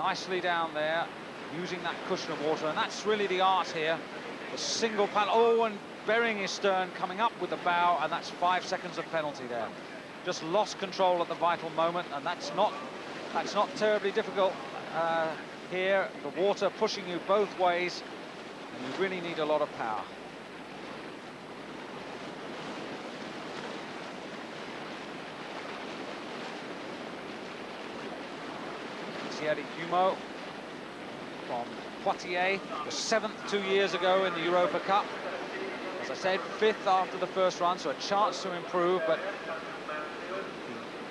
nicely down there, using that cushion of water, and that's really the art here. The single paddle, oh, and burying his stern, coming up with the bow, and that's five seconds of penalty there. Just lost control at the vital moment, and that's not that's not terribly difficult uh, here. The water pushing you both ways, and you really need a lot of power. Thierry Humeau from Poitiers, was seventh two years ago in the Europa Cup. As I said, fifth after the first run, so a chance to improve, but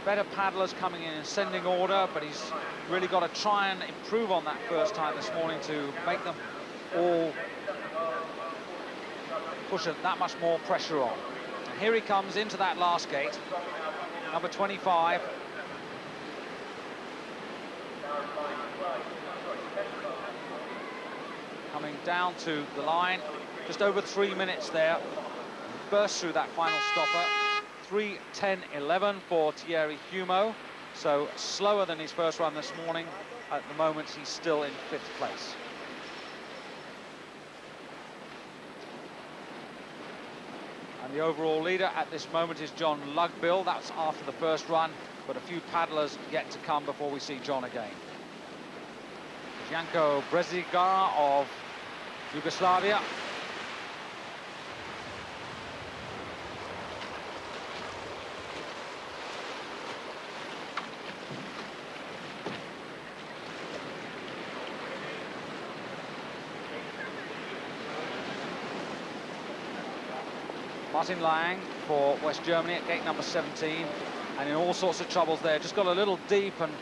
better paddlers coming in and sending order, but he's really got to try and improve on that first time this morning to make them all push that much more pressure on. And here he comes into that last gate, number 25, coming down to the line. Just over three minutes there. Burst through that final stopper. 3.10.11 for Thierry Humeau. So slower than his first run this morning. At the moment, he's still in fifth place. And the overall leader at this moment is John Lugbill. That's after the first run, but a few paddlers yet to come before we see John again. Janko Brezigar of Yugoslavia. Martin Lang for West Germany at gate number 17 and in all sorts of troubles there just got a little deep and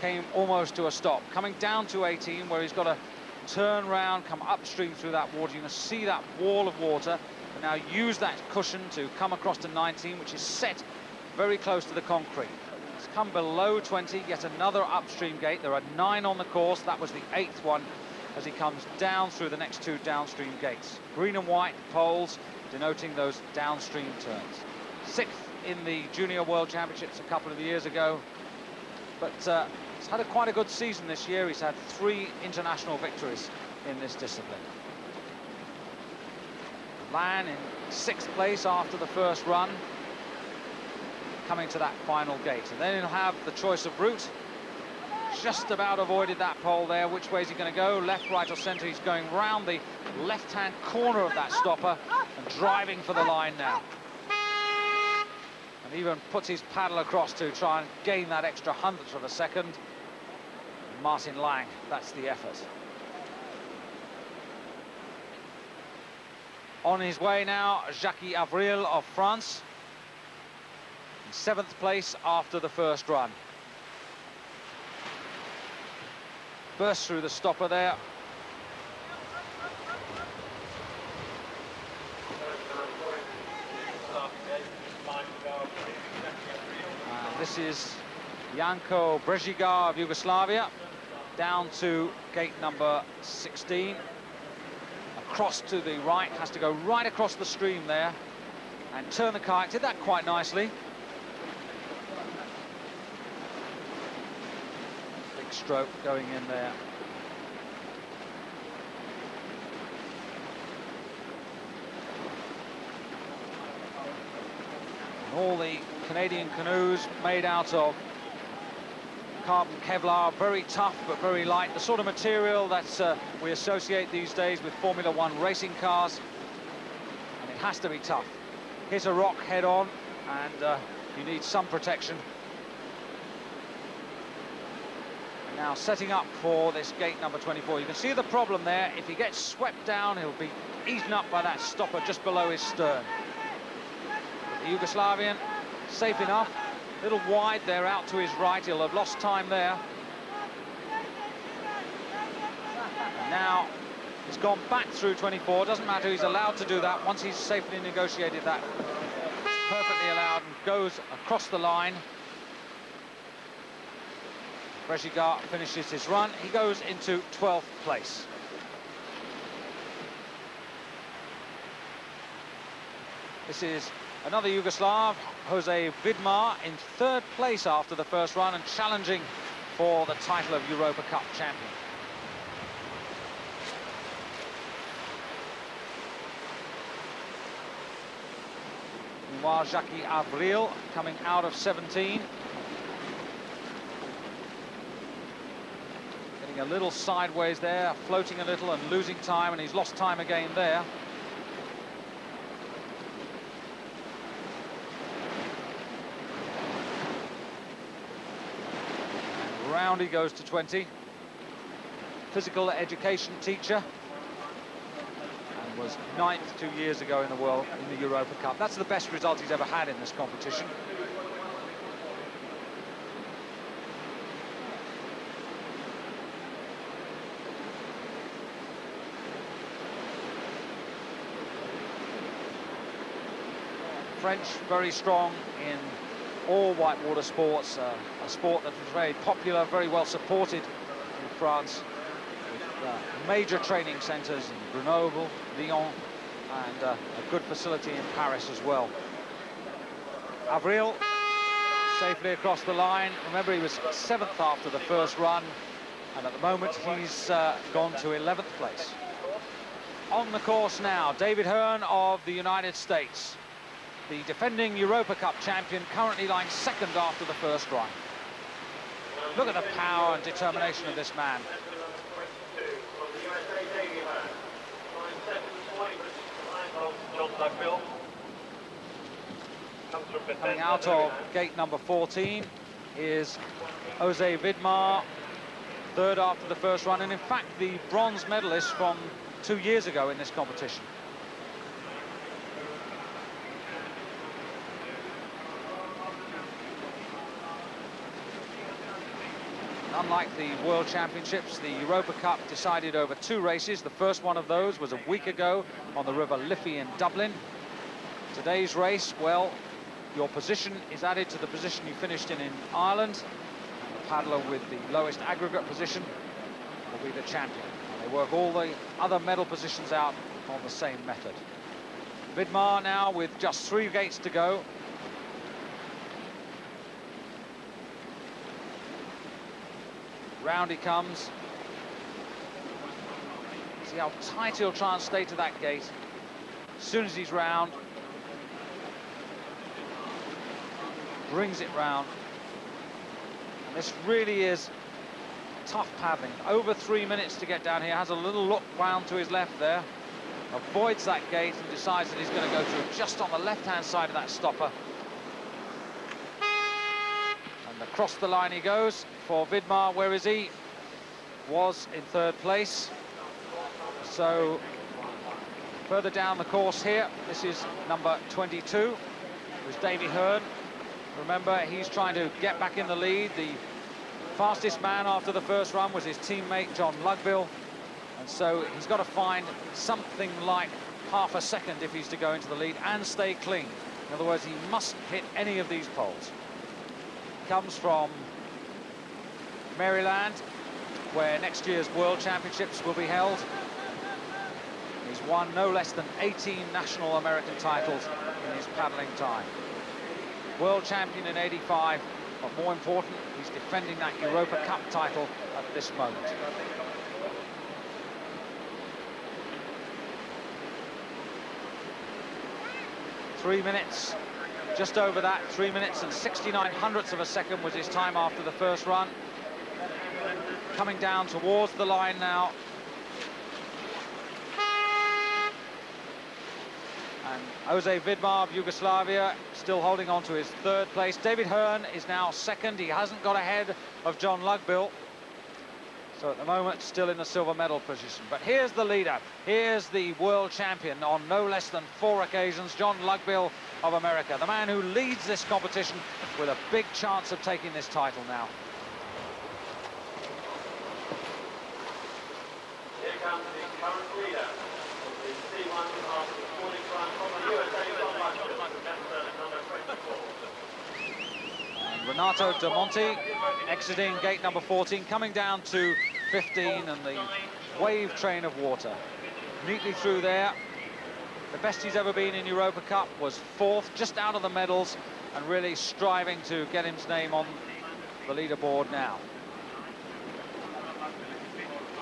came almost to a stop. Coming down to 18 where he's got to turn round, come upstream through that water. You can see that wall of water. And now use that cushion to come across to 19, which is set very close to the concrete. It's come below 20, yet another upstream gate. There are nine on the course. That was the eighth one as he comes down through the next two downstream gates. Green and white poles denoting those downstream turns. Sixth in the Junior World Championships a couple of years ago. But uh, He's had a quite a good season this year. He's had three international victories in this discipline. Lang in sixth place after the first run, coming to that final gate. And then he'll have the choice of route. Just about avoided that pole there. Which way is he going to go? Left, right, or centre? He's going round the left-hand corner of that stopper and driving for the line now and even puts his paddle across to try and gain that extra hundredth of a second. Martin Lang, that's the effort. On his way now, Jacques Avril of France. In seventh place after the first run. Burst through the stopper there. this is Janko Brezigar of Yugoslavia down to gate number 16. Across to the right, has to go right across the stream there and turn the kayak. Did that quite nicely. Big stroke going in there. And all the Canadian canoes made out of carbon Kevlar, very tough but very light, the sort of material that uh, we associate these days with Formula One racing cars, and it has to be tough. Hit a rock head on, and uh, you need some protection. Now setting up for this gate number 24. You can see the problem there. If he gets swept down, he'll be eaten up by that stopper just below his stern. The Yugoslavian, safe enough, little wide there out to his right. He'll have lost time there. now he's gone back through 24. Doesn't matter. He's allowed to do that once he's safely negotiated that. It's perfectly allowed and goes across the line. Brezigar finishes his run. He goes into 12th place. This is another Yugoslav, Jose Vidmar, in third place after the first run and challenging for the title of Europa Cup champion. Meanwhile, Jackie Avril coming out of 17. Getting a little sideways there, floating a little and losing time, and he's lost time again there. Round he goes to 20. Physical education teacher And was ninth two years ago in the world in the Europa Cup. That's the best result he's ever had in this competition. French very strong all whitewater sports, uh, a sport that was very popular, very well supported in France uh, major training centres in Grenoble, Lyon, and uh, a good facility in Paris as well. Avril safely across the line. Remember, he was seventh after the first run, and at the moment he's uh, gone to 11th place. On the course now, David Hearn of the United States, the defending Europa Cup champion, currently lying second after the first run. Look at the power and determination of this man. Coming out of gate number 14 is Jose Vidmar, third after the first run, and in fact the bronze medalist from two years ago in this competition. Unlike the World Championships, the Europa Cup decided over two races. The first one of those was a week ago on the River Liffey in Dublin. Today's race, well, your position is added to the position you finished in in Ireland. The paddler with the lowest aggregate position will be the champion. They work all the other medal positions out on the same method. Vidmar now with just three gates to go. Round he comes. See how tight he'll try and stay to that gate. As soon as he's round, brings it round. And this really is tough paddling. Over three minutes to get down here. Has a little look round to his left there. Avoids that gate and decides that he's going to go through just on the left-hand side of that stopper. Across the line he goes for Vidmar. Where is he? Was in third place. So further down the course here, this is number 22. It was Davy Hearn. Remember, he's trying to get back in the lead. The fastest man after the first run was his teammate, John Lugbill. And so he's got to find something like half a second if he's to go into the lead and stay clean. In other words, he mustn't hit any of these poles. Comes from Maryland, where next year's World Championships will be held. He's won no less than 18 national American titles in his paddling time. World champion in 85, but more important, he's defending that Europa Cup title at this moment. Three minutes, just over that, three minutes and 69 hundredths of a second was his time after the first run coming down towards the line now. And Jose Vidmar of Yugoslavia still holding on to his third place. David Hearn is now second. He hasn't got ahead of John Lugbill. So at the moment, still in the silver medal position. But here's the leader. Here's the world champion on no less than four occasions, John Lugbill of America, the man who leads this competition with a big chance of taking this title now. Here comes the current leader. And Renato De Damonte exiting gate number 14, coming down to 15 and the wave train of water. Neatly through there. The best he's ever been in Europa Cup was fourth, just out of the medals, and really striving to get his name on the leaderboard now.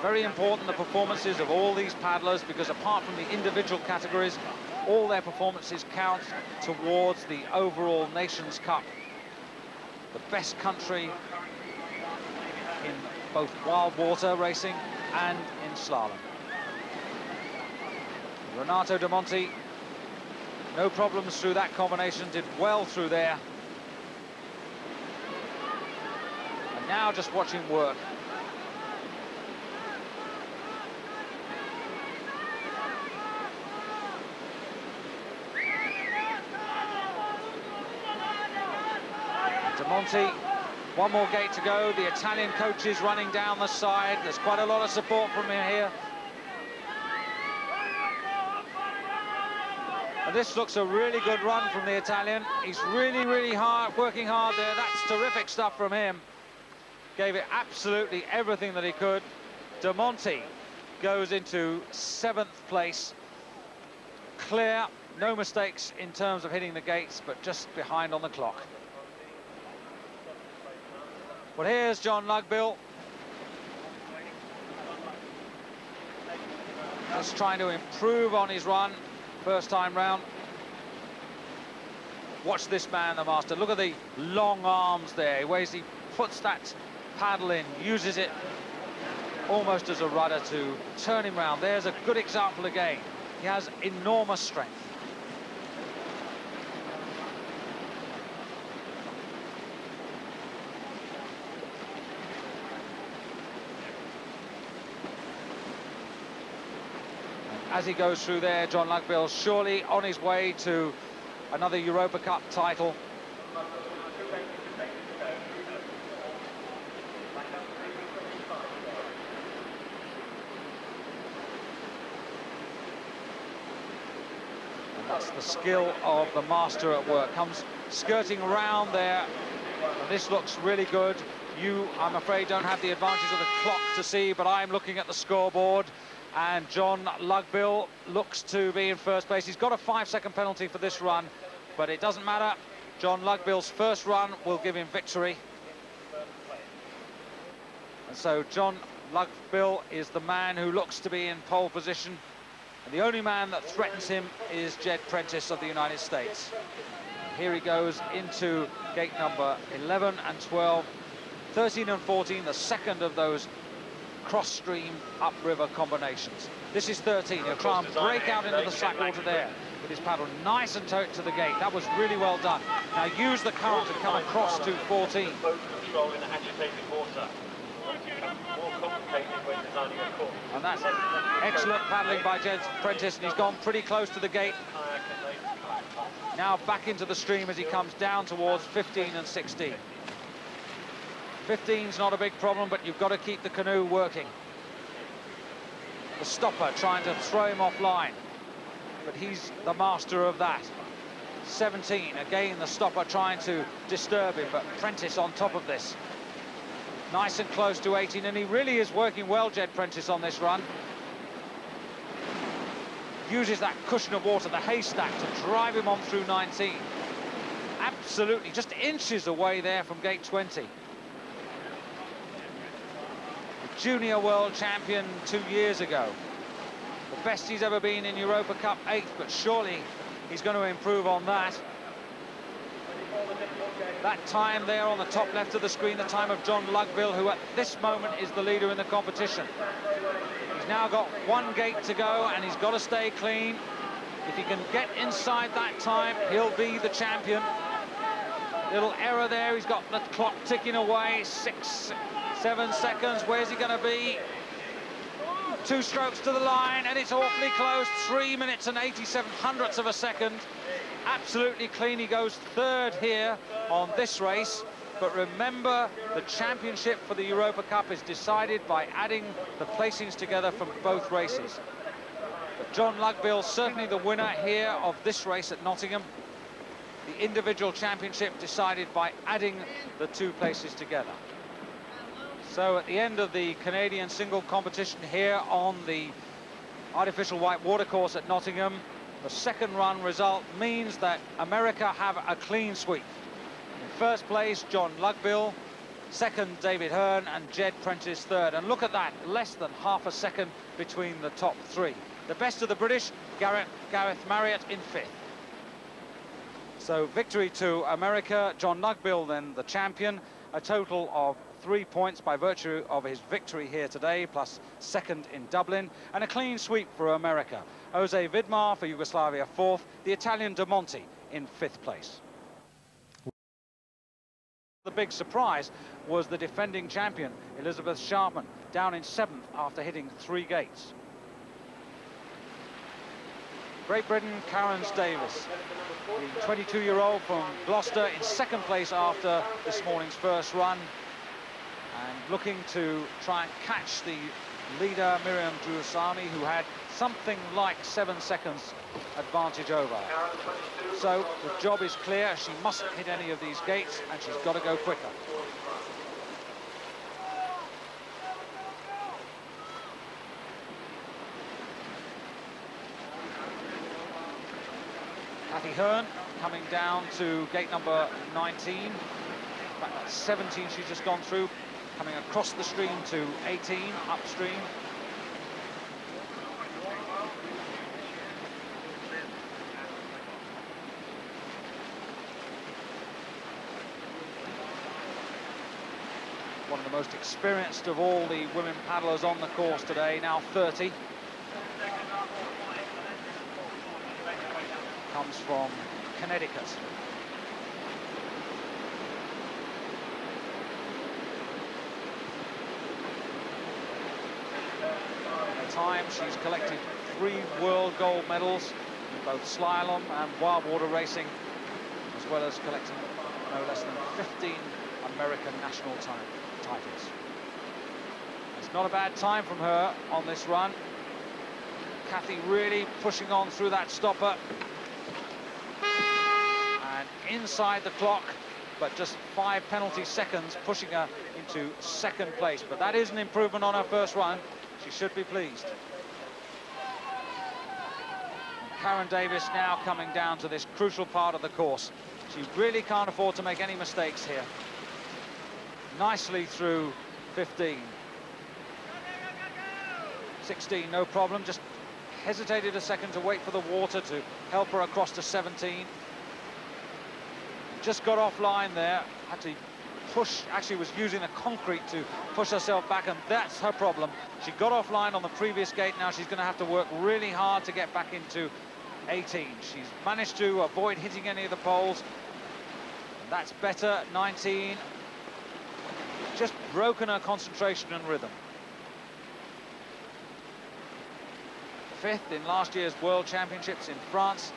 Very important, the performances of all these paddlers, because apart from the individual categories, all their performances count towards the overall Nations Cup. The best country in both wild water racing and in slalom. Renato De no problems through that combination, did well through there. And now just watching work. De one more gate to go. The Italian coach is running down the side. There's quite a lot of support from him here. And this looks a really good run from the Italian. He's really, really hard, working hard there. That's terrific stuff from him. Gave it absolutely everything that he could. De Monte goes into seventh place. Clear, no mistakes in terms of hitting the gates, but just behind on the clock. Well, here's John Lugbill. Just trying to improve on his run first time round. Watch this man, the master. Look at the long arms there. Ways he puts that paddle in, uses it almost as a rudder to turn him round. There's a good example again. He has enormous strength. As he goes through there, John Lugbill surely on his way to another Europa Cup title. And that's the skill of the master at work. Comes skirting around there. And this looks really good. You, I'm afraid, don't have the advantage of the clock to see, but I'm looking at the scoreboard and John Lugbill looks to be in first place. He's got a five-second penalty for this run, but it doesn't matter. John Lugbill's first run will give him victory. And so John Lugbill is the man who looks to be in pole position. And the only man that threatens him is Jed Prentice of the United States. Here he goes into gate number 11 and 12. 13 and 14, the second of those cross-stream upriver combinations. This is 13. He'll try and break out into the slack water there with his paddle nice and tight to the gate. That was really well done. Now use the current to come across to 14. And that's excellent paddling by Jed Prentice, and he's gone pretty close to the gate. Now back into the stream as he comes down towards 15 and 16. 15's not a big problem, but you've got to keep the canoe working. The stopper trying to throw him offline, but he's the master of that. 17, again the stopper trying to disturb him, but Prentice on top of this. Nice and close to 18, and he really is working well, Jed Prentice, on this run. Uses that cushion of water, the haystack, to drive him on through 19. Absolutely, just inches away there from gate 20 junior world champion two years ago. The best he's ever been in Europa Cup eighth, but surely he's going to improve on that. That time there on the top left of the screen, the time of John Lugbill, who at this moment is the leader in the competition. He's now got one gate to go, and he's got to stay clean. If he can get inside that time, he'll be the champion. Little error there, he's got the clock ticking away, six, Seven seconds, where's he going to be? Two strokes to the line, and it's awfully close. Three minutes and 87 hundredths of a second. Absolutely clean. He goes third here on this race. But remember, the championship for the Europa Cup is decided by adding the placings together from both races. But John Lugbill, certainly the winner here of this race at Nottingham. The individual championship decided by adding the two places together. So at the end of the Canadian single competition here on the artificial white water course at Nottingham, the second run result means that America have a clean sweep. In first place, John Lugbill. second David Hearn and Jed Prentice third. And look at that, less than half a second between the top three. The best of the British, Gareth, Gareth Marriott in fifth. So victory to America, John Lugbill then the champion, a total of three points by virtue of his victory here today, plus second in Dublin, and a clean sweep for America. Jose Vidmar for Yugoslavia fourth, the Italian De Monte in fifth place. The big surprise was the defending champion, Elizabeth Sharman, down in seventh after hitting three gates. Great Britain, Carens Davis, the 22-year-old from Gloucester in second place after this morning's first run and looking to try and catch the leader, Miriam Jerusalmi, who had something like seven seconds advantage over. So the job is clear. She mustn't hit any of these gates, and she's got to go quicker. Kathy Hearn coming down to gate number 19. In fact, that's 17 she's just gone through, coming across the stream to 18 upstream. One of the most experienced of all the women paddlers on the course today, now 30. Comes from Connecticut. time, she's collected three world gold medals in both slalom and wild water racing, as well as collecting no less than 15 American national time titles. It's not a bad time from her on this run. Kathy really pushing on through that stopper. And inside the clock, but just five penalty seconds, pushing her into second place. But that is an improvement on her first run. She should be pleased. Karen Davis now coming down to this crucial part of the course. She really can't afford to make any mistakes here. Nicely through 15. 16, no problem, just hesitated a second to wait for the water to help her across to 17. Just got offline there, had to push, actually was using the concrete to push herself back, and that's her problem. She got offline on the previous gate, now she's going to have to work really hard to get back into 18. She's managed to avoid hitting any of the poles. That's better, 19. Just broken her concentration and rhythm. Fifth in last year's World Championships in France,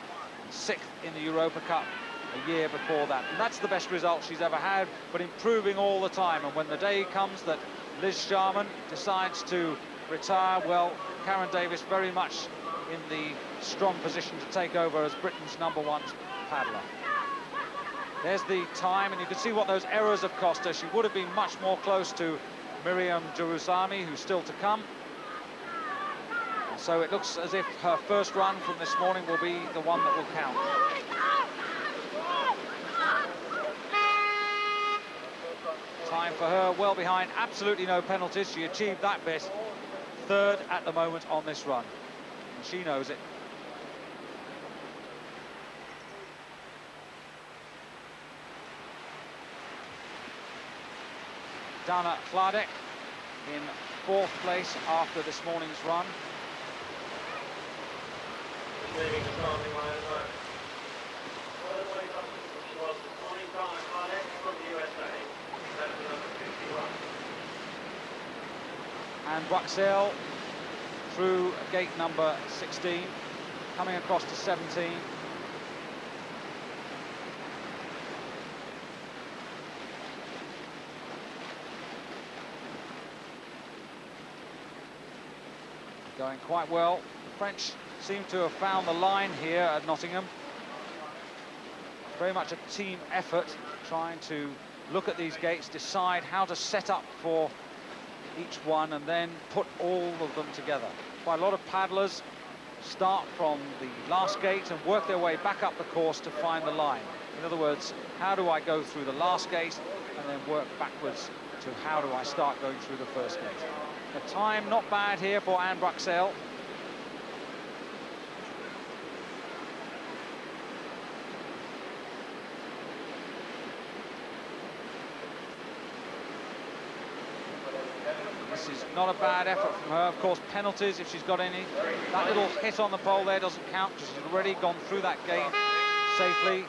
sixth in the Europa Cup a year before that. And that's the best result she's ever had, but improving all the time. And when the day comes that Liz Sharman decides to retire, well, Karen Davis very much in the strong position to take over as Britain's number one paddler. There's the time, and you can see what those errors have cost her. She would have been much more close to Miriam Jerusalmi, who's still to come. so it looks as if her first run from this morning will be the one that will count. time for her, well behind, absolutely no penalties. She achieved that bit. Third at the moment on this run. And she knows it. Dana Chladek in fourth place after this morning's run. and Boixel through gate number 16, coming across to 17. Going quite well. The French seem to have found the line here at Nottingham. Very much a team effort, trying to look at these gates, decide how to set up for each one and then put all of them together. Quite a lot of paddlers start from the last gate and work their way back up the course to find the line. In other words, how do I go through the last gate and then work backwards to how do I start going through the first gate. The time not bad here for Anne Boixel. This is not a bad effort from her. Of course, penalties if she's got any. That little hit on the pole there doesn't count because she's already gone through that gate safely.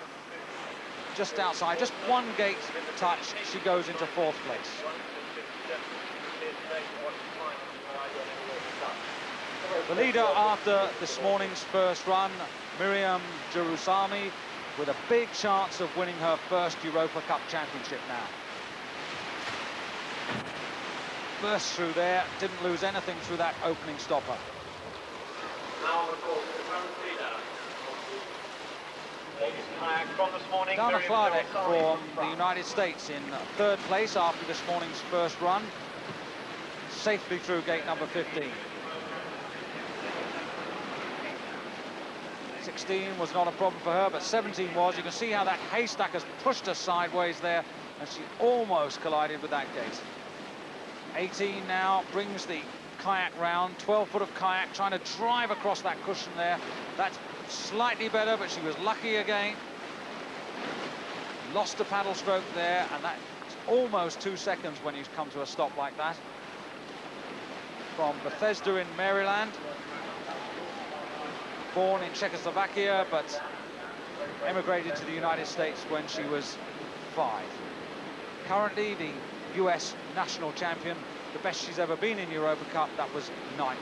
Just outside, just one gate touch, she goes into fourth place. The leader after this morning's first run, Miriam Jerusalmi, with a big chance of winning her first Europa Cup championship now. Burst through there, didn't lose anything through that opening stopper. Dana Chladek from the United States in third place after this morning's first run, safely through gate number 15. 16 was not a problem for her, but 17 was. You can see how that haystack has pushed her sideways there, and she almost collided with that gate. 18 now brings the kayak round, 12 foot of kayak, trying to drive across that cushion there. That's slightly better, but she was lucky again. Lost a paddle stroke there, and that's almost two seconds when you come to a stop like that. From Bethesda in Maryland. Born in Czechoslovakia, but emigrated to the United States when she was five. Currently the US national champion, the best she's ever been in Europa Cup, that was ninth.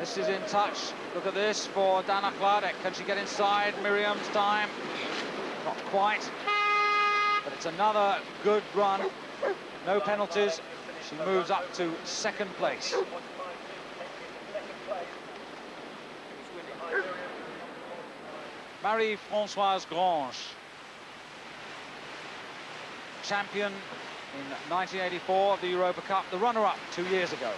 This is in touch. Look at this for Dana Chladek. Can she get inside Miriam's time? Not quite. But it's another good run. No penalties. She moves up to second place. Marie-Françoise Grange. Champion in 1984 of the Europa Cup, the runner-up two years ago.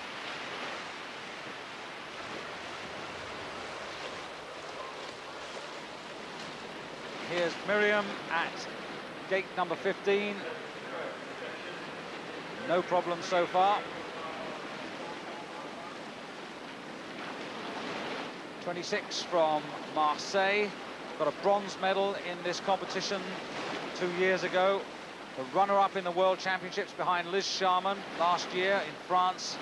Here's Miriam at gate number 15. No problem so far. 26 from Marseille. Got a bronze medal in this competition two years ago. The runner-up in the World Championships behind Liz Sharman last year in France.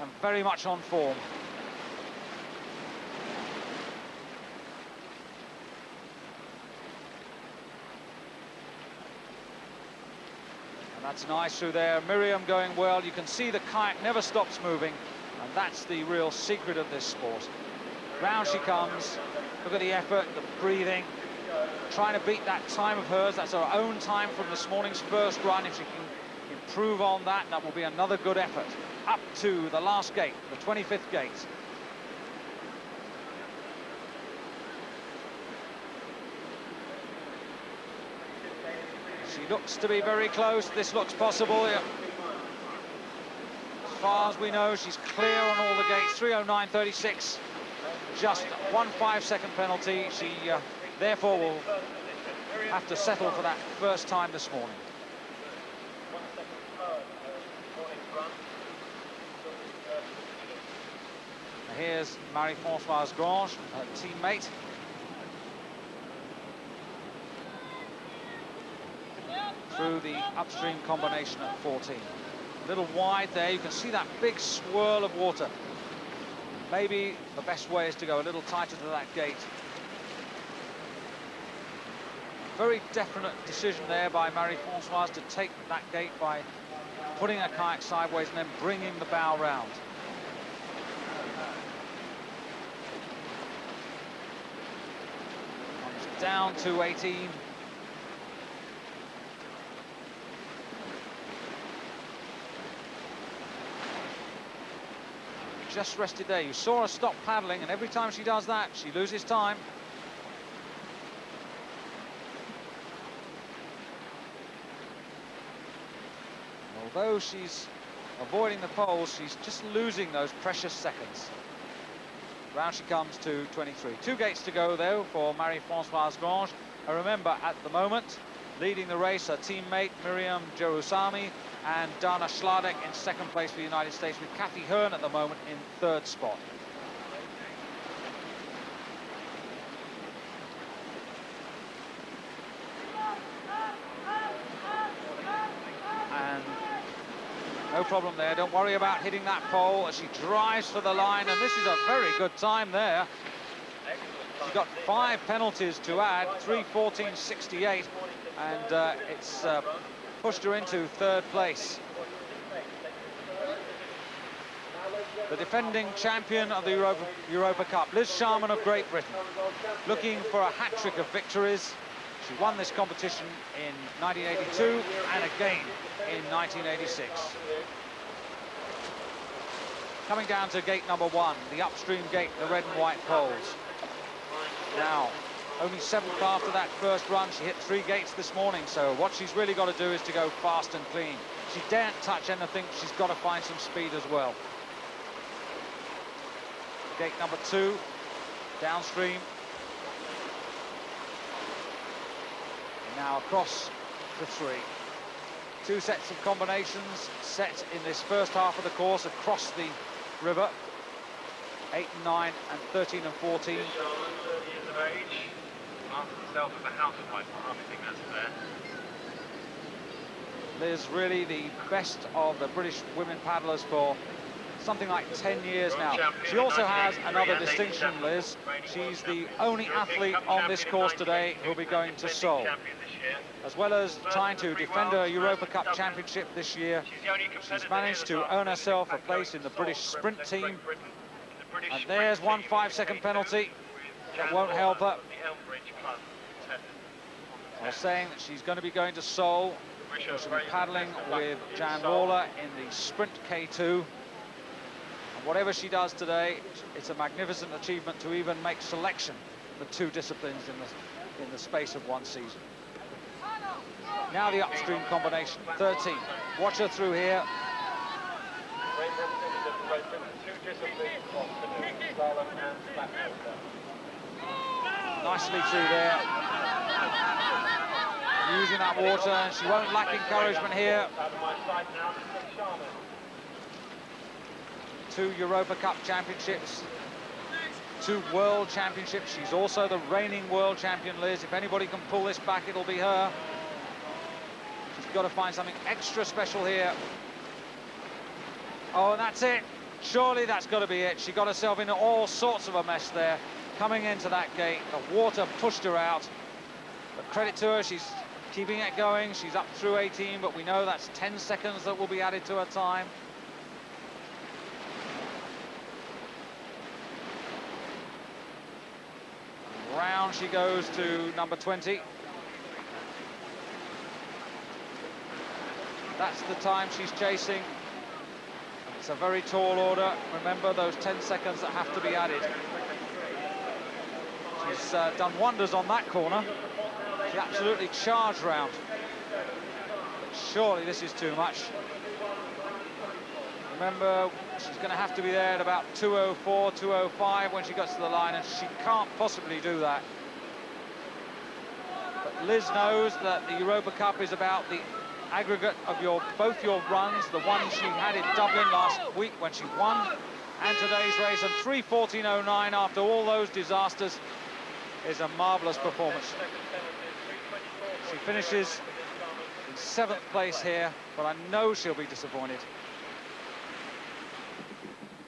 And very much on form. That's nice through there. Miriam going well. You can see the kayak never stops moving. And that's the real secret of this sport. Round she comes. Look at the effort, the breathing. Trying to beat that time of hers. That's her own time from this morning's first run. If she can improve on that, that will be another good effort. Up to the last gate, the 25th gate. Looks to be very close. This looks possible. As far as we know, she's clear on all the gates. 309.36. Just one five-second penalty. She, uh, therefore, will have to settle for that first time this morning. Here's Marie-Françoise Grange, her teammate. Through the upstream combination at 14. A little wide there, you can see that big swirl of water. Maybe the best way is to go a little tighter to that gate. Very definite decision there by Marie-Françoise to take that gate by putting her kayak sideways and then bringing the bow round. Down to 18. Just rested there. You saw her stop paddling, and every time she does that, she loses time. Although she's avoiding the poles. She's just losing those precious seconds. Round she comes to 23. Two gates to go, though, for Marie-Françoise Grange. And remember, at the moment, leading the race, her teammate Miriam Jerusalmi and Dana Chladek in second place for the United States, with Kathy Hearn at the moment in third spot. And no problem there. Don't worry about hitting that pole as she drives for the line. And this is a very good time there. She's got five penalties to add, 3.14.68. And uh, it's uh, pushed her into third place. The defending champion of the Europa, Europa Cup, Liz Sharman of Great Britain, looking for a hat-trick of victories. She won this competition in 1982 and again in 1986. Coming down to gate number one, the upstream gate, the red and white poles. Now, only seventh after that first run. She hit three gates this morning, so what she's really got to do is to go fast and clean. She daren't touch anything. She's got to find some speed as well. Gate number two, downstream. And now across the three. Two sets of combinations set in this first half of the course across the river. 8 and 9 and 13 and 14. Liz really the best of the British women paddlers for something like 10 years now. She also has another distinction, Liz. She's the only athlete on this course today who'll be going to Seoul. As well as trying to defend her Europa Cup championship this year, she's managed to earn herself a place in the British sprint team. And there's one five-second penalty that won't help her. They're saying that she's going to be going to Seoul. She'll be paddling with Jan Waller in the sprint K2. And whatever she does today, it's a magnificent achievement to even make selection for two disciplines in the, in the space of one season. Now the upstream combination, 13. Watch her through here. Nicely through there. Using that water, and she won't lack encouragement here. Two Europa Cup championships, two World Championships. She's also the reigning World Champion, Liz. If anybody can pull this back, it'll be her. She's got to find something extra special here. Oh, and that's it. Surely that's got to be it. She got herself into all sorts of a mess there. Coming into that gate, the water pushed her out. But credit to her, she's keeping it going. She's up through 18, but we know that's 10 seconds that will be added to her time. Round she goes to number 20. That's the time she's chasing. It's a very tall order. Remember those 10 seconds that have to be added. She's uh, done wonders on that corner. She absolutely charged round. Surely this is too much. Remember, she's going to have to be there at about 204, 205 when she gets to the line, and she can't possibly do that. But Liz knows that the Europa Cup is about the aggregate of your both your runs, the one she had in Dublin last week when she won, and today's race, and 3.14.09 after all those disasters is a marvellous performance. She finishes in seventh place here, but I know she'll be disappointed.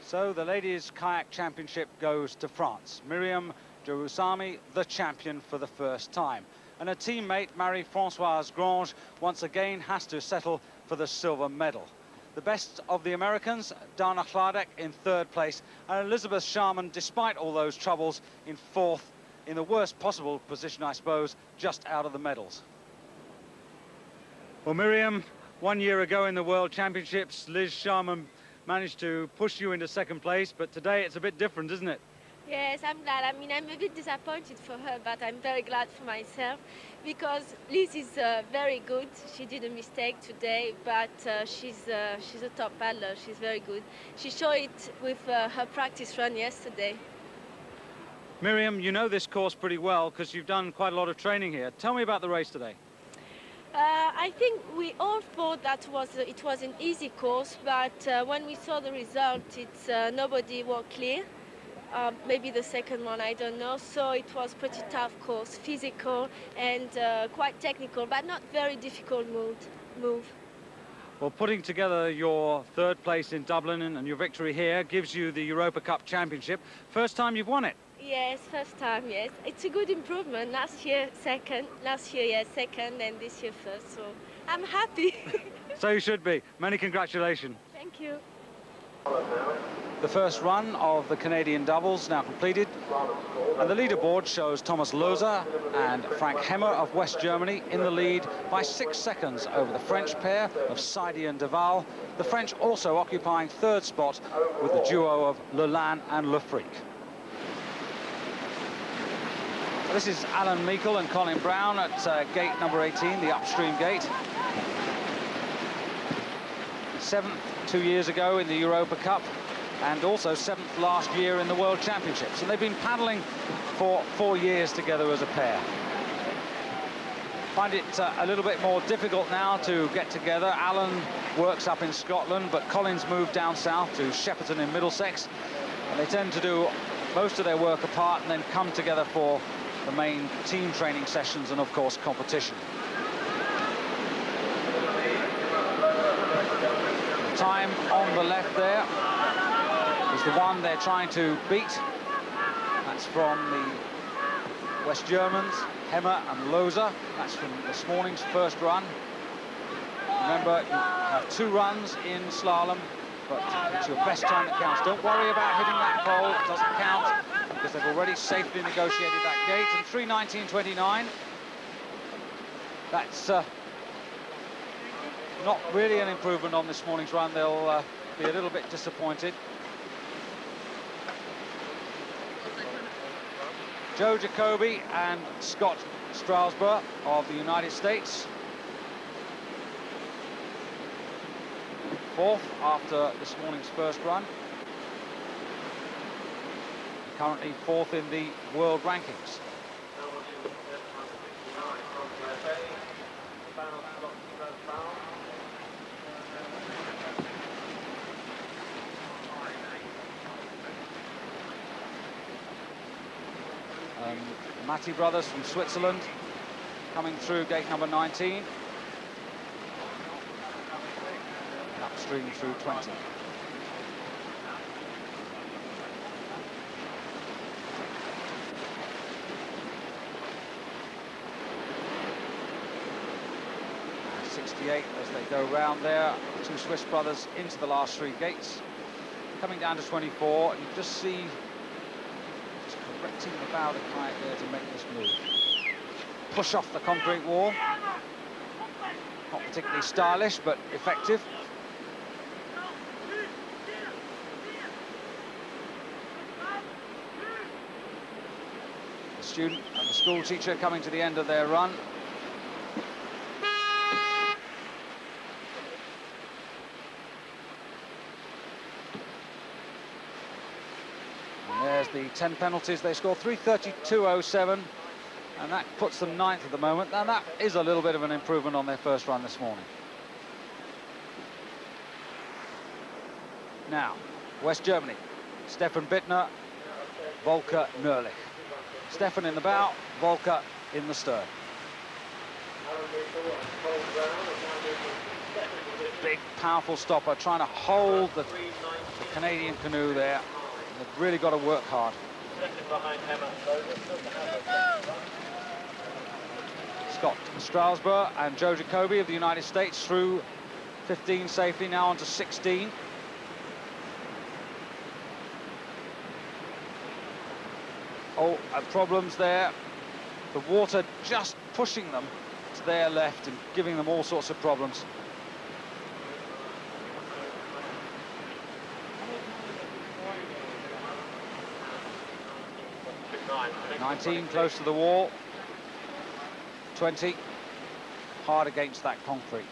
So the Ladies Kayak Championship goes to France. Miriam Jerusalmi, the champion for the first time and her teammate Marie-Françoise Grange once again has to settle for the silver medal. The best of the Americans, Dana Chladek in third place, and Elizabeth Sharman, despite all those troubles, in fourth, in the worst possible position, I suppose, just out of the medals. Well, Miriam, one year ago in the World Championships, Liz Sharman managed to push you into second place, but today it's a bit different, isn't it? Yes, I'm glad. I mean, I'm a bit disappointed for her, but I'm very glad for myself because Liz is uh, very good. She did a mistake today, but uh, she's uh, she's a top paddler. She's very good. She showed it with uh, her practice run yesterday. Miriam, you know this course pretty well because you've done quite a lot of training here. Tell me about the race today. Uh, I think we all thought that was it was an easy course, but uh, when we saw the result, it's nobody walked clear. Um, maybe the second one, I don't know. So it was pretty tough course, physical and uh, quite technical, but not very difficult move. move. Well, putting together your third place in Dublin and your victory here gives you the Europa Cup Championship. First time you've won it. Yes, first time, yes. It's a good improvement. Last year, second. Last year, yes, second, and this year first. So I'm happy. so you should be. Many congratulations. Thank you. The first run of the Canadian doubles now completed. And the leaderboard shows Thomas Lohse and Frank Hemmer of West Germany in the lead by six seconds over the French pair of Saidi and Deval. The French also occupying third spot with the duo of Lelan and Le This is Alan Meikle and Colin Brown at uh, gate number 18, the upstream gate. Seventh two years ago in the Europa Cup and also seventh last year in the World Championships. And they've been paddling for four years together as a pair. Find it uh, a little bit more difficult now to get together. Alan works up in Scotland, but Colin's moved down south to Shepperton in Middlesex. And they tend to do most of their work apart and then come together for the main team training sessions and, of course, competition. time on the left there is the one they're trying to beat. That's from the West Germans, Hemmer and Lohse. That's from this morning's first run. Remember, you have two runs in slalom, but it's your best time that counts. Don't worry about hitting that pole. It doesn't count because they've already safely negotiated that gate. And 319.29. That's uh, not really an improvement on this morning's run. They'll uh, be a little bit disappointed. Joe Jacobi and Scott Strausbaugh of the United States. Fourth after this morning's first run. Currently fourth in the world rankings. Um, Matti brothers from Switzerland coming through gate number 19. Upstream through 20. Sixty-eight as they go round there. Two Swiss brothers into the last three gates. Coming down to 24, and you just see correcting the bow of the kite there to make this move. Push off the concrete wall. Not particularly stylish, but effective. The student and the school teacher coming to the end of their run. the 10 penalties. They score 332.07, and that puts them ninth at the moment. And that is a little bit of an improvement on their first run this morning. Now, West Germany, Stefan Bittner, Volker Nöhrlich. Stefan in the bow, Volker in the stern. Big, powerful stopper, trying to hold the, the Canadian canoe there. They've really got to work hard. Scott Strausbaugh and Joe Jacobi of the United States through 15 safely, now on to 16. Oh, problems there. The water just pushing them to their left and giving them all sorts of problems. 19 close to the wall. 20 hard against that concrete.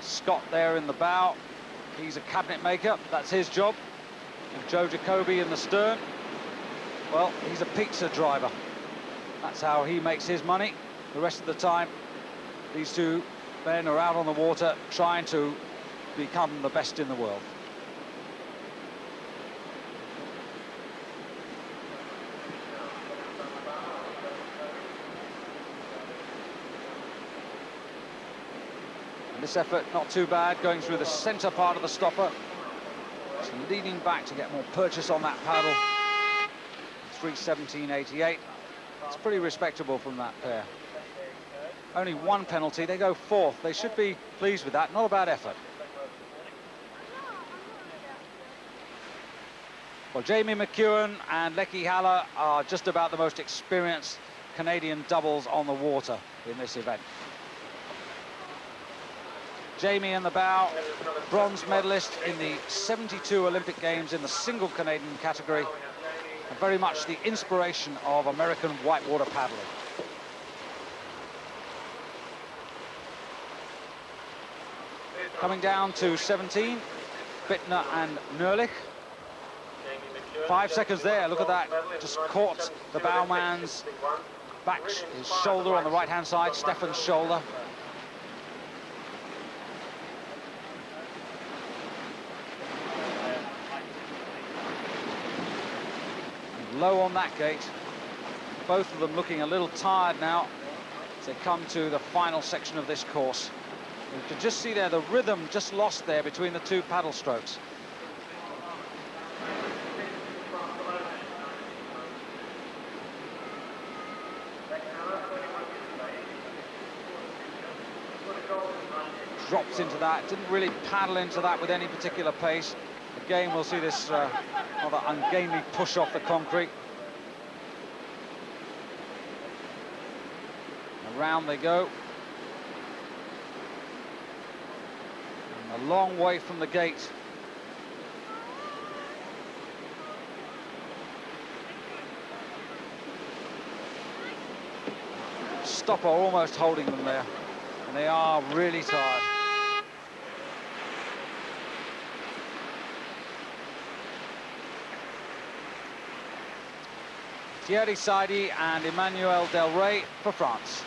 Scott there in the bow. He's a cabinet maker. That's his job. And Joe Jacobi in the stern. Well, he's a pizza driver. That's how he makes his money. The rest of the time, these two men are out on the water trying to become the best in the world. This effort not too bad, going through the centre part of the stopper. Just leaning back to get more purchase on that paddle. 317.88. It's pretty respectable from that pair. Only one penalty, they go fourth. They should be pleased with that, not a bad effort. Well, Jamie McEwan and Lecky Haller are just about the most experienced Canadian doubles on the water in this event. Jamie in the bow, bronze medalist in the 72 Olympic Games in the single Canadian category, and very much the inspiration of American whitewater paddling. Coming down to 17, Bittner and Neulich. Five seconds there, look at that, just caught the bowman's back, his shoulder on the right-hand side, Stefan's shoulder. Low on that gate. Both of them looking a little tired now as they come to the final section of this course. You can just see there the rhythm just lost there between the two paddle strokes. Drops into that, didn't really paddle into that with any particular pace. Again, we'll see this uh, rather ungainly push off the concrete. Around they go. And a long way from the gate. Stopper almost holding them there. And they are really tired. Thierry Saidi and Emmanuel Del Rey for France.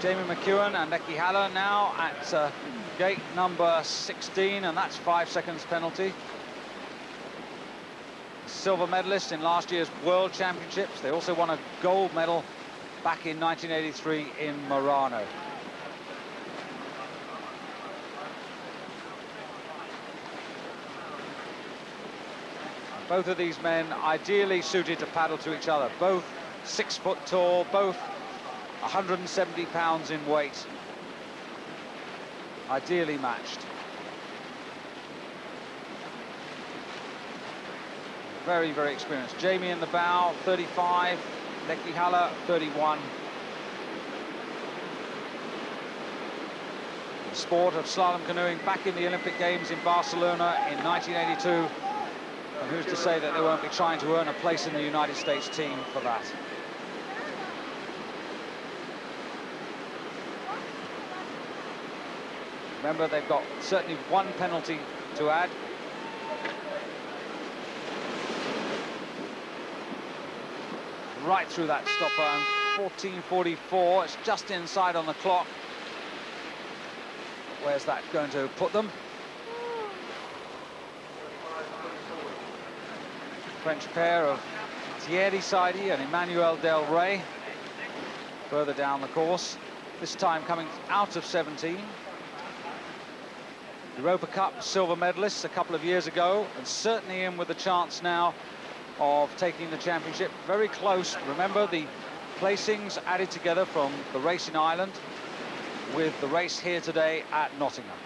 Jamie McEwen and Lecky Haller now at uh, gate number 16, and that's five seconds penalty. Silver medalist in last year's World Championships. They also won a gold medal back in 1983 in Merano. Both of these men ideally suited to paddle to each other. Both six foot tall, both 170 pounds in weight. Ideally matched. Very, very experienced. Jamie in the bow, 35. Lecky Haller, 31. The sport of slalom canoeing back in the Olympic Games in Barcelona in 1982. And who's to say that they won't be trying to earn a place in the United States team for that? Remember, they've got certainly one penalty to add right through that stopper and 14.44 it's just inside on the clock. Where's that going to put them? French pair of Thierry Saidi and Emmanuel Del Rey. Further down the course this time coming out of 17 Europa Cup silver medalists a couple of years ago and certainly in with a chance now of taking the championship. Very close. Remember the placings added together from the race in Ireland with the race here today at Nottingham.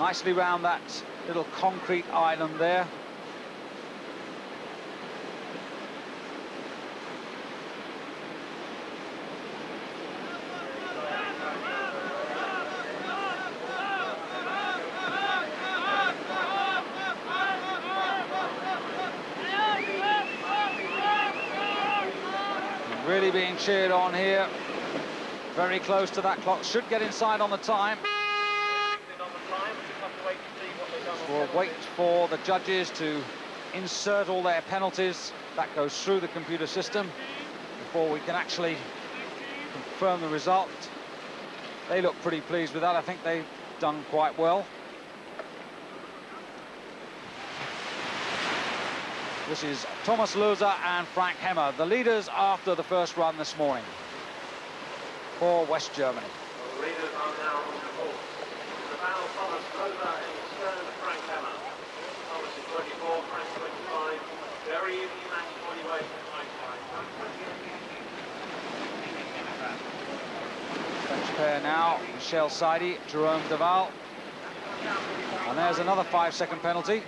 nicely round that little concrete island there. Really being cheered on here. Very close to that clock. Should get inside on the time. We'll wait for the judges to insert all their penalties. That goes through the computer system before we can actually confirm the result. They look pretty pleased with that. I think they've done quite well. This is Thomas Lohse and Frank Hemmer, the leaders after the first run this morning for West Germany. The leaders are now on the course. The bow, Thomas Lohse in the stern, Frank Hemmer. Thomas is 24, Frank 25. Very evenly matched body weight and French pair now, Michel Saidi, Jerome Deval. And there's another five-second penalty.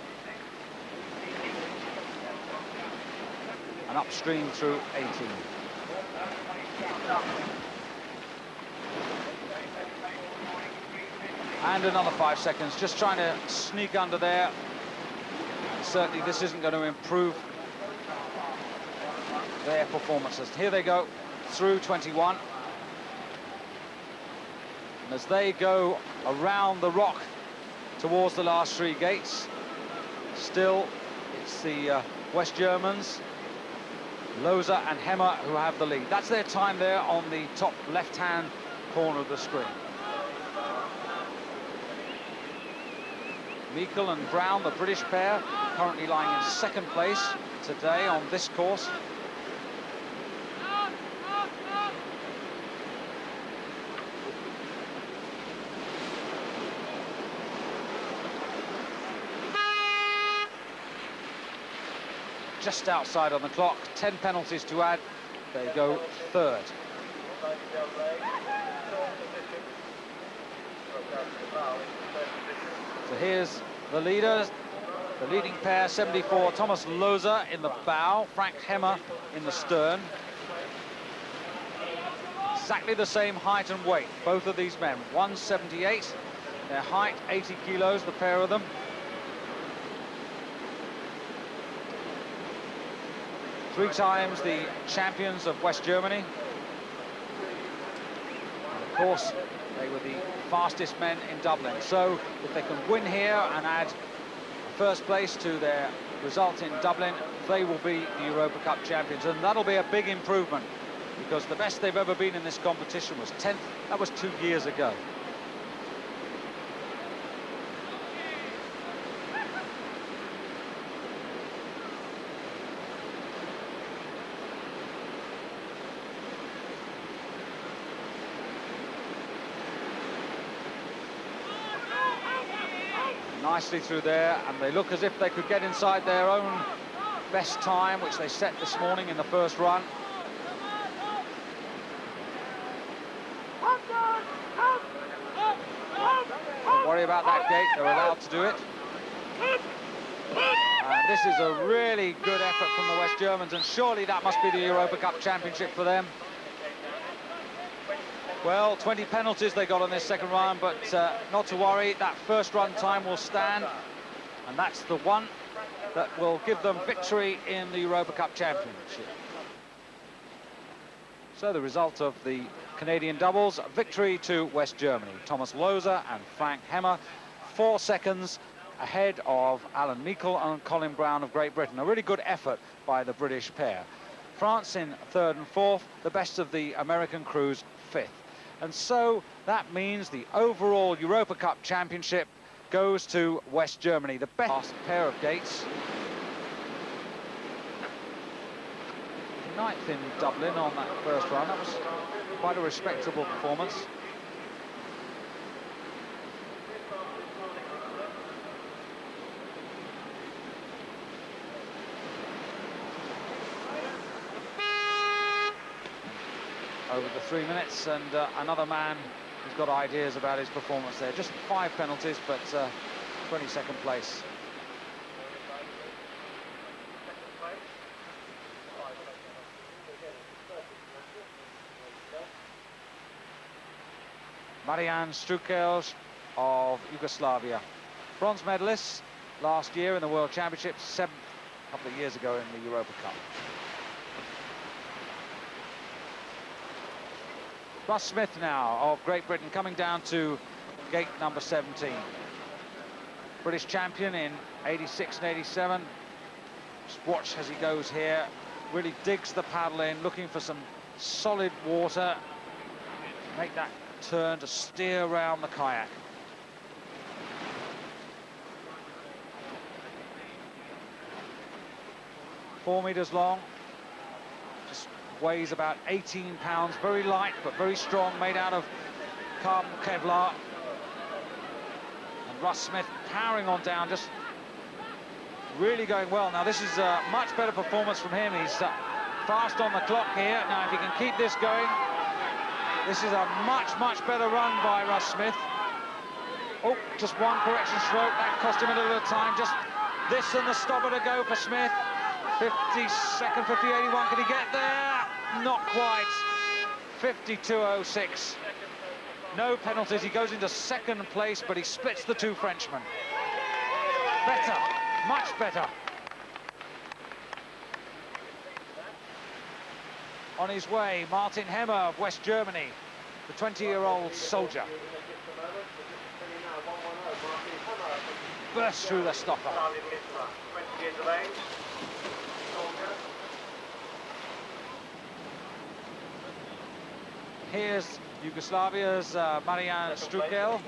And upstream through 18. And another five seconds, just trying to sneak under there. Certainly this isn't going to improve their performances. Here they go, through 21. And as they go around the rock towards the last three gates, still it's the uh, West Germans, Lohse and Hemmer who have the lead. That's their time there on the top left-hand corner of the screen. Meikle and Brown, the British pair, currently lying in second place today on this course. Just outside on the clock, 10 penalties to add. They go third. So here's the leaders, the leading pair, 74, Thomas Lohse in the bow, Frank Hemmer in the stern. Exactly the same height and weight, both of these men, 178, their height 80 kilos, the pair of them. Three times the champions of West Germany. And of course, they were the fastest men in Dublin. So if they can win here and add first place to their result in Dublin, they will be the Europa Cup champions. And that'll be a big improvement because the best they've ever been in this competition was 10th. That was two years ago. Nicely through there and they look as if they could get inside their own best time which they set this morning in the first run. Don't worry about that gate they're allowed to do it. This is a really good effort from the West Germans and surely that must be the Europa Cup championship for them well, 20 penalties they got on this second round, but uh, not to worry, that first run time will stand, and that's the one that will give them victory in the Europa Cup Championship. So the result of the Canadian doubles, victory to West Germany. Thomas Lohse and Frank Hemmer, four seconds ahead of Alan Meikle and Colin Brown of Great Britain. A really good effort by the British pair. France in third and fourth, the best of the American crews fifth. And so that means the overall Europa Cup Championship goes to West Germany, the best pair of gates. Ninth in Dublin on that first run. That was quite a respectable performance. Over the three minutes and uh, another man who's got ideas about his performance there. Just five penalties, but uh, 22nd place. Marian Strukels of Yugoslavia. Bronze medalist last year in the World Championships, seventh a couple of years ago in the Europa Cup. Russ Smith now of Great Britain coming down to gate number 17. British champion in 86 and 87. Just watch as he goes here. Really digs the paddle in, looking for some solid water. Make that turn to steer around the kayak. Four meters long, weighs about 18 pounds, very light but very strong, made out of carbon Kevlar. And Russ Smith powering on down, just really going well. Now this is a much better performance from him. He's uh, fast on the clock here. Now if he can keep this going, this is a much, much better run by Russ Smith. Oh, just one correction stroke. That cost him a little time. Just this and the stopper to go for Smith. 52nd, 50.81. Can he get there? Not quite. 52.06. No penalties. He goes into second place, but he splits the two Frenchmen. Better, much better. on his way, Martin Hemmer of West Germany, the 20-year-old soldier. Bursts through the stopper. Here's Yugoslavia's uh, Marian Strukel.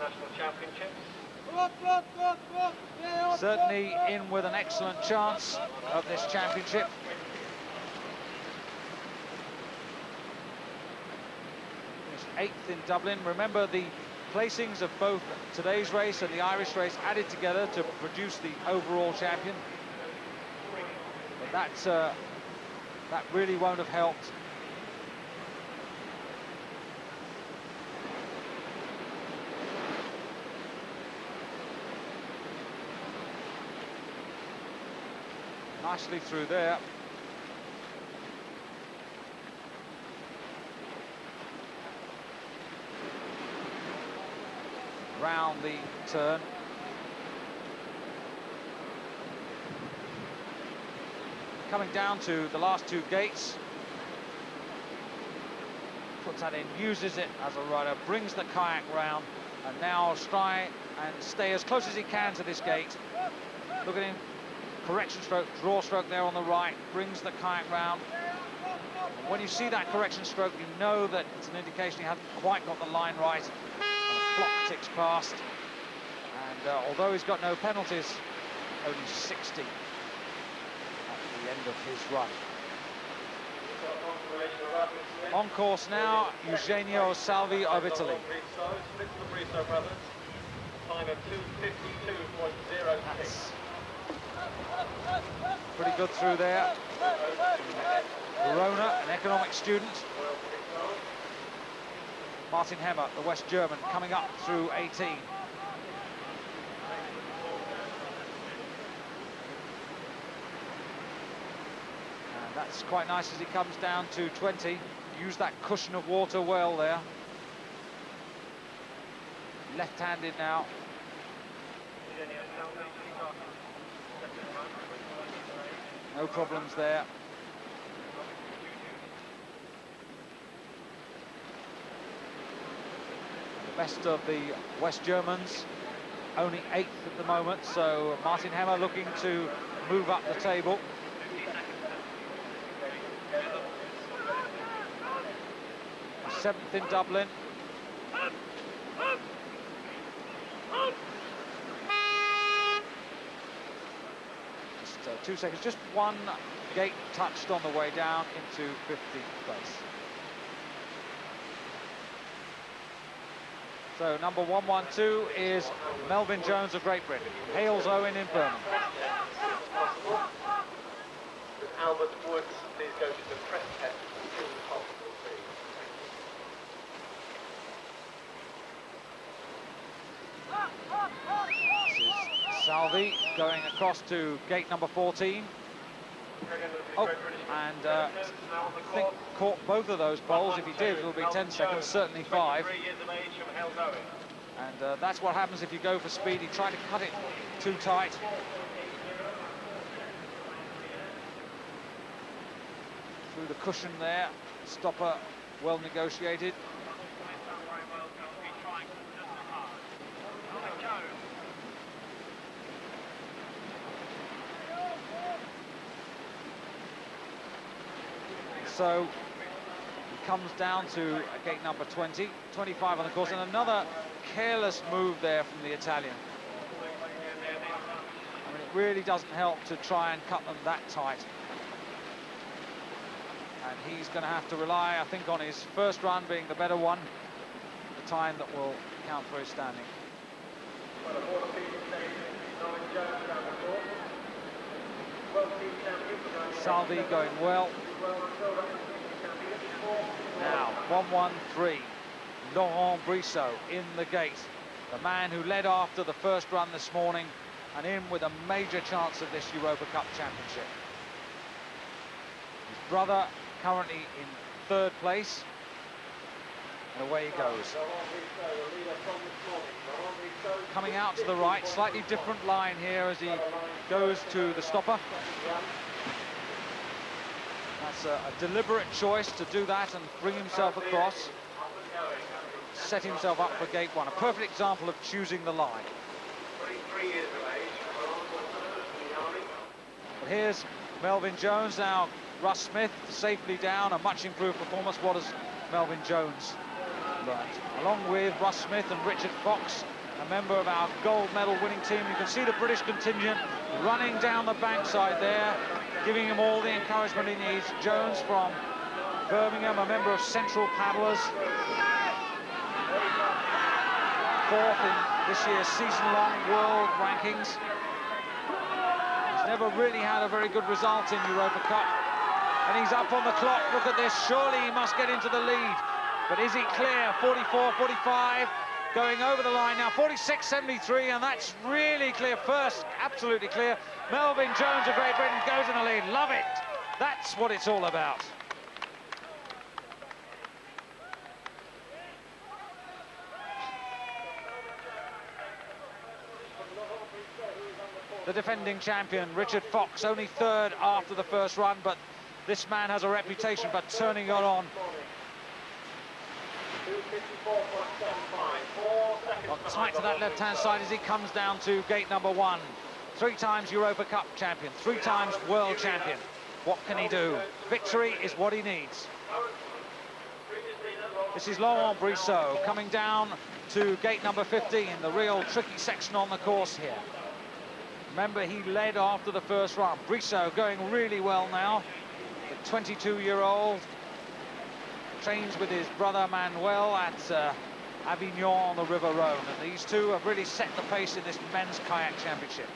Certainly in with an excellent chance of this championship. eighth in Dublin. Remember the placings of both today's race and the Irish race added together to produce the overall champion. But that, uh, that really won't have helped. Nicely through there. round the turn. Coming down to the last two gates. Puts that in, uses it as a rider, brings the kayak round, and now try and stay as close as he can to this gate. Look at him, correction stroke, draw stroke there on the right, brings the kayak round. When you see that correction stroke, you know that it's an indication he hasn't quite got the line right the clock ticks past. And uh, although he's got no penalties, only 60 at the end of his run. On course now, Eugenio Salvi of Italy. That's pretty good through there. Verona, an economic student. Martin Hemmer, the West German, coming up through 18. And that's quite nice as he comes down to 20. Use that cushion of water well there. Left-handed now. No problems there. The best of the West Germans, only eighth at the moment, so Martin Hemmer looking to move up the table. Seventh in Dublin. Two seconds, just one gate touched on the way down into 15th place. So number 112 is Melvyn Jones of Great Britain. Halesowen in Birmingham. Albert Woods, please go to the press test. Salvi going across to gate number 14. Oh, and uh, I think caught both of those bowls. If he did, it'll be 10 seconds, certainly five. And uh, that's what happens if you go for speed. He tried to cut it too tight. Through the cushion there, stopper well negotiated. So it comes down to gate number 20, 25 on the course, and another careless move there from the Italian. I mean, it really doesn't help to try and cut them that tight. And he's going to have to rely, I think, on his first run being the better one, the time that will count for his standing. Salvi going well. Now, 1-1-3. Laurent Brissaud in the gate. The man who led after the first run this morning and in with a major chance of this Europa Cup championship. His brother currently in third place. And away he goes. Coming out to the right, slightly different line here as he goes to the stopper. That's a, a, deliberate choice to do that and bring himself across. Set himself up for gate one. A perfect example of choosing the line. But here's Melvyn Jones now. Russ Smith safely down, a much improved performance. What has Melvyn Jones learned? Along with Russ Smith and Richard Fox, a member of our gold medal winning team. You can see the British contingent running down the bankside there giving him all the encouragement he needs. Jones from Birmingham, a member of Central Paddlers. Fourth in this year's season-long world rankings. He's never really had a very good result in Europa Cup. And he's up on the clock. Look at this. Surely he must get into the lead. But is he clear? 44, 45 going over the line now 46.73 and that's really clear first absolutely clear. Melvyn Jones of Great Britain goes in the lead. Love it. That's what it's all about. The defending champion Richard Fox only third after the first run but this man has a reputation for turning it on Got tight to that left-hand side as he comes down to gate number one. Three times Europa Cup champion, three times world champion. What can he do? Victory is what he needs. This is Laurent Brissaud coming down to gate number 15, the real tricky section on the course here. Remember, he led after the first round. Brissaud going really well now. The 22-year-old trains with his brother Manuel at uh, Avignon on the River Rhone. And these two have really set the pace in this men's kayak championship.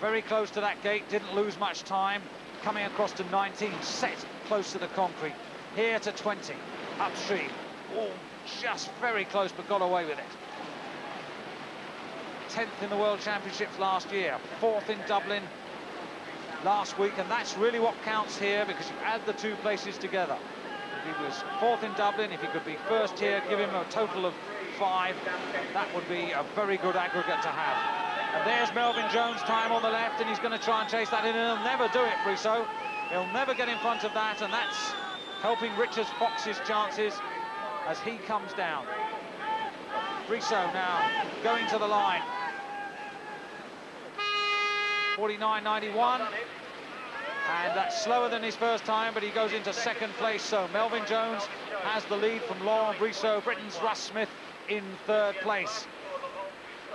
Very close to that gate, didn't lose much time. Coming across to 19, set close to the concrete. Here to 20, upstream. Oh, just very close, but got away with it. 10th in the World Championships last year, fourth in Dublin last week, and that's really what counts here because you add the two places together he was fourth in Dublin, if he could be first here, give him a total of five, that would be a very good aggregate to have. And there's Melvyn Jones' time on the left, and he's going to try and chase that in, and he'll never do it, Brissaud. He'll never get in front of that, and that's helping Richard Fox's chances as he comes down. Brissaud now going to the line. 49.91. And that's slower than his first time, but he goes into second place. So Melvyn Jones has the lead from Laurent Brissaud, Britain's Russ Smith in third place.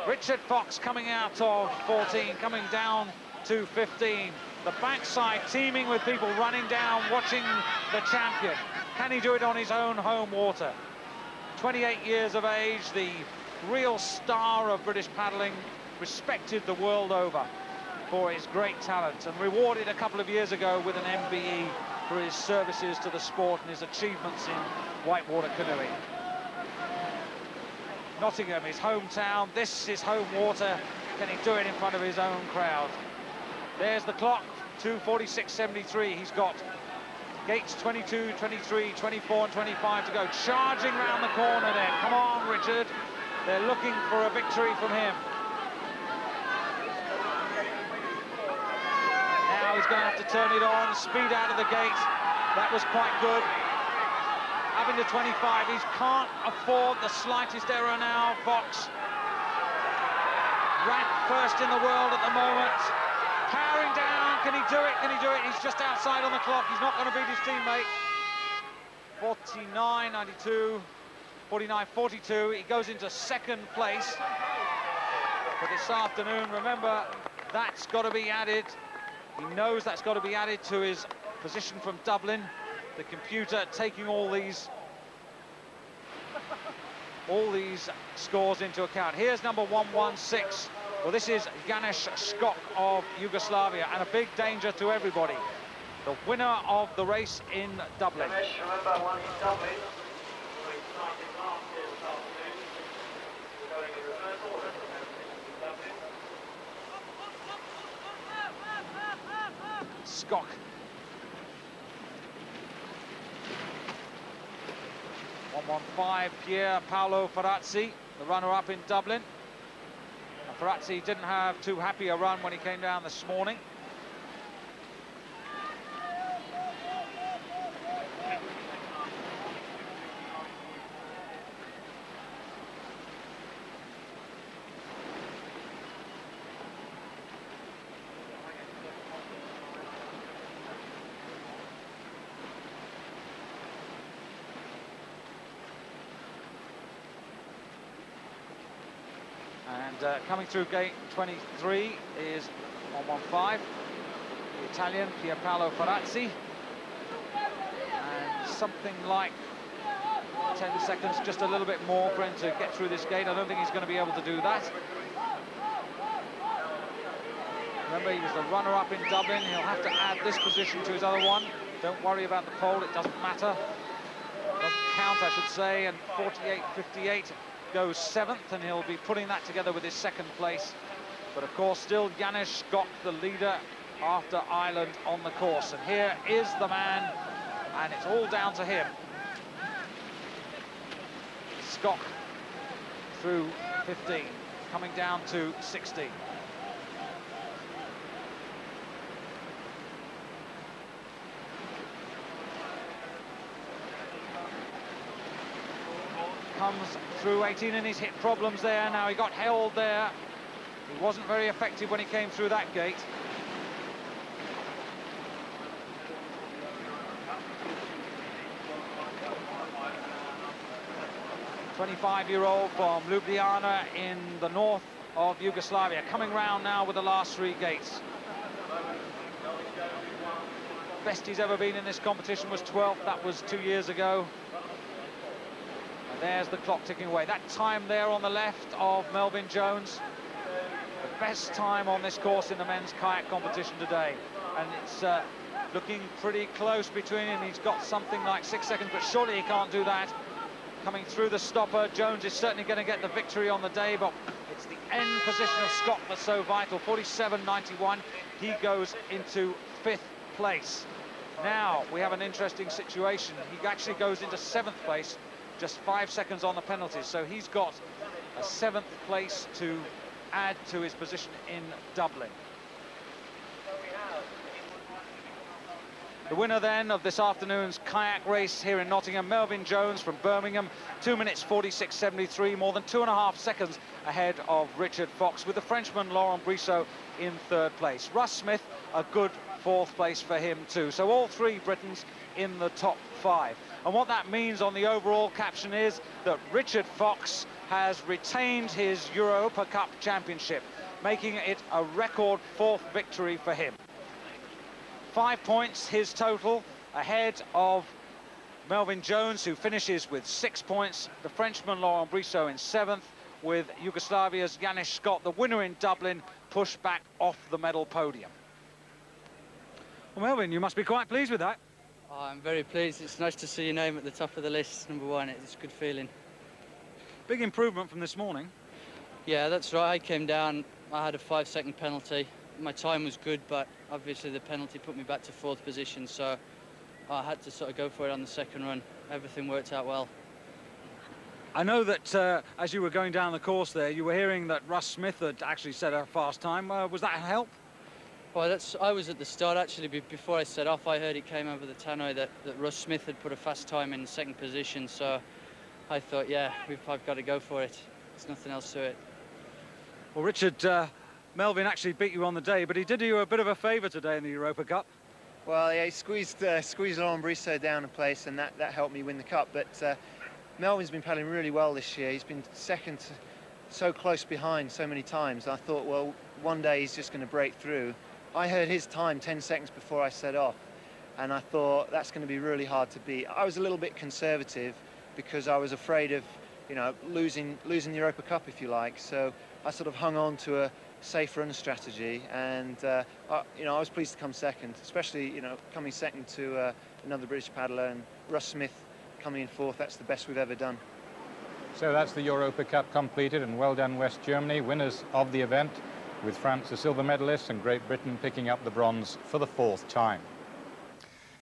Richard Fox coming out of 14, coming down to 15. The backside teeming with people running down, watching the champion. Can he do it on his own home water? 28 years of age, the real star of British paddling, respected the world over for his great talent and rewarded a couple of years ago with an MBE for his services to the sport and his achievements in whitewater canoeing. Nottingham, his hometown, this is home water. can he do it in front of his own crowd? There's the clock, 2.46.73. He's got gates 22, 23, 24 and 25 to go. Charging round the corner there. Come on, Richard. They're looking for a victory from him. Now he's going to have to turn it on, speed out of the gate. That was quite good. Having the 25, he can't afford the slightest error now, Fox. Ranked first in the world at the moment. Powering down, can he do it? Can he do it? He's just outside on the clock. He's not going to beat his teammate. 49, 92, 49, 42. He goes into second place for this afternoon. Remember, that's got to be added. He knows that's got to be added to his position from Dublin. The computer taking all these all these scores into account. Here's number 116. Well, this is Janez Skok of Yugoslavia, and a big danger to everybody. The winner of the race in Dublin. remember, one in Dublin. We started last year this afternoon. We're going in reverse order. Dublin. Skok. One five Pier Paolo Ferrazzi, the runner-up in Dublin. Ferrazzi didn't have too happy a run when he came down this morning. And uh, coming through gate 23 is 115, the Italian Pierpaolo Ferrazzi. And something like 10 seconds, just a little bit more for him to get through this gate. I don't think he's going to be able to do that. Remember, he was the runner-up in Dublin. He'll have to add this position to his other one. Don't worry about the pole, it doesn't matter. Doesn't count, I should say, and 48-58 goes seventh, and he'll be putting that together with his second place. But of course, still Janez got the leader after Ireland on the course. And here is the man, and it's all down to him. Skok through 15, coming down to 16. Comes through 18 and he's hit problems there. Now he got held there. He wasn't very effective when he came through that gate. Twenty-five-year-old from Ljubljana in the north of Yugoslavia, coming round now with the last three gates. Best he's ever been in this competition was 12th. That was two years ago. There's the clock ticking away. That time there on the left of Melvyn Jones, the best time on this course in the men's kayak competition today. And it's uh, looking pretty close between him. He's got something like six seconds, but surely he can't do that. Coming through the stopper, Jones is certainly going to get the victory on the day, but it's the end position of Skok that's so vital. 47.91, he goes into fifth place. Now we have an interesting situation. He actually goes into seventh place, just five seconds on the penalties. So he's got a seventh place to add to his position in Dublin. The winner then of this afternoon's kayak race here in Nottingham, Melvyn Jones from Birmingham, 2 minutes 46.73, more than two and a half seconds ahead of Richard Fox, with the Frenchman Laurent Brissaud in third place. Russ Smith, a good fourth place for him too. So all three Britons in the top five. And what that means on the overall caption is that Richard Fox has retained his Europa Cup championship, making it a record fourth victory for him. Five points, his total, ahead of Melvyn Jones, who finishes with six points. The Frenchman Laurent Brissaud in seventh, with Yugoslavia's Janez Skok, the winner in Dublin, pushed back off the medal podium. Well, Melvyn, you must be quite pleased with that. Oh, I'm very pleased. It's nice to see your name at the top of the list, number one. It's a good feeling. Big improvement from this morning. Yeah, that's right. I came down I had a five second penalty. My time was good, but obviously the penalty put me back to fourth position, so I had to sort of go for it on the second run. Everything worked out well. I know that uh, as you were going down the course there, you were hearing that Russ Smith had actually set a fast time. Uh, was that a help? Well, that's I was at the start actually. be- Before I set off, I heard it came over the tannoy that, that Russ Smith had put a fast time in second position. So I thought, yeah, we've, I've got to go for it. There's nothing else to it. Well, Richard, uh, Melvyn actually beat you on the day, but he did you a bit of a favour today in the Europa Cup. Well, yeah, he squeezed uh, squeezed Laurent Brissaud down a place, and that, that helped me win the cup. But uh, Melvyn's been paddling really well this year. He's been second, so close behind so many times. I thought, well, one day he's just going to break through. I heard his time 10 seconds before I set off, and I thought that's going to be really hard to beat. I was a little bit conservative because I was afraid of, you know, losing losing the Europa Cup, if you like. So I sort of hung on to a safe run strategy, and uh, I, you know, I was pleased to come second, especially you know coming second to uh, another British paddler and Russ Smith coming in fourth. That's the best we've ever done. So that's the Europa Cup completed, and well done, West Germany, winners of the event, with France the silver medalist and Great Britain picking up the bronze for the fourth time.